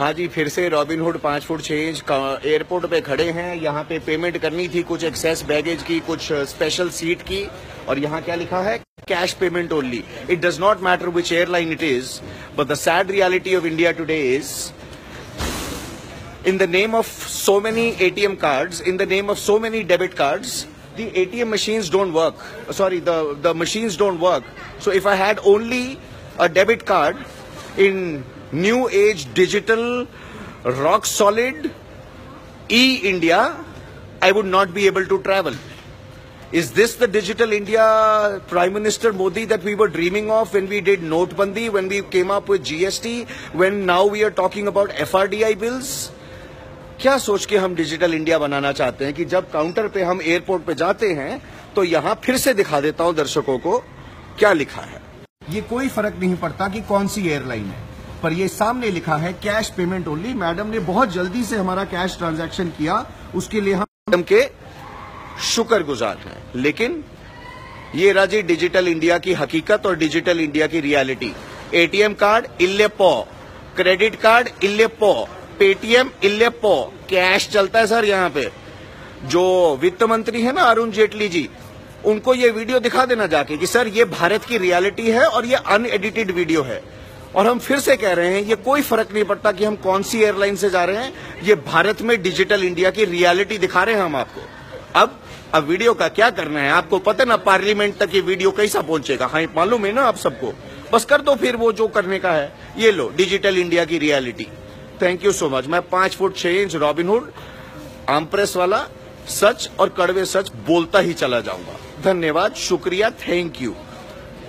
हाँ जी, फिर से रॉबिनहुड पाँच फुट छह इंच एयरपोर्ट पे खड़े हैं। यहाँ पे पेमेंट करनी थी कुछ एक्सेस बैगेज की, कुछ स्पेशल सीट की। और यहाँ क्या लिखा है? Cash payment only it does not matter which airline it is but the sad reality of India today is in the name of so many ATM card in the name of so many debit card the atm machines don't work. Sorry, the the machines don't work. So if i had only a debit card in new age digital rock solid, E India I would not be able to travel is this the digital India prime minister Modi that we were dreaming of when we did नोटबंदी when we came up with GST when now we are talking about F R D I bills क्या सोच के हम digital India बनाना चाहते हैं कि जब counter पे हम एयरपोर्ट पे जाते हैं तो यहाँ फिर से दिखा देता हूँ दर्शकों को क्या लिखा है। ये कोई फ़र्क नहीं पड़ता कि कौन सी एयरलाइन है। पर ये सामने लिखा है कैश पेमेंट ओनली मैडम ने बहुत जल्दी से हमारा कैश ट्रांजैक्शन किया। उसके लिए हम मैडम के शुक्र गुजार हैं। लेकिन ये राज़ी डिजिटल इंडिया की हकीकत और डिजिटल इंडिया की रियलिटी। एटीएम कार्ड इल्ले पो। क्रेडिट कार्ड इल्ले पो। पेटीएम इल्ले पो। कैश चलता है सर यहाँ पे। जो वित्त मंत्री है ना अरुण जेटली जी, उनको ये वीडियो दिखा देना जाके कि सर ये भारत की रियलिटी है और ये अनएडिटेड वीडियो है। और हम फिर से कह रहे हैं, ये कोई फ़र्क नहीं पड़ता कि हम कौन सी एयरलाइन से जा रहे हैं। ये भारत में डिजिटल इंडिया की रियलिटी दिखा रहे हैं हम आपको। अब अब वीडियो का क्या करना है? आपको पता ना, पार्लियामेंट तक ये वीडियो कैसा पहुंचेगा? हाँ मालूम है ना आप सबको? बस कर दो फिर वो जो करने का है। ये लो, डिजिटल इंडिया की reality. Thank you so much मैं पाँच फुट छह इंच रॉबिनहुड आमप्रेस वाला, सच और कड़वे सच बोलता ही चला जाऊँगा। धन्यवाद, शुक्रिया thank you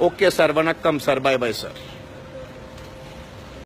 okay sir vanakkam sir bye bye sir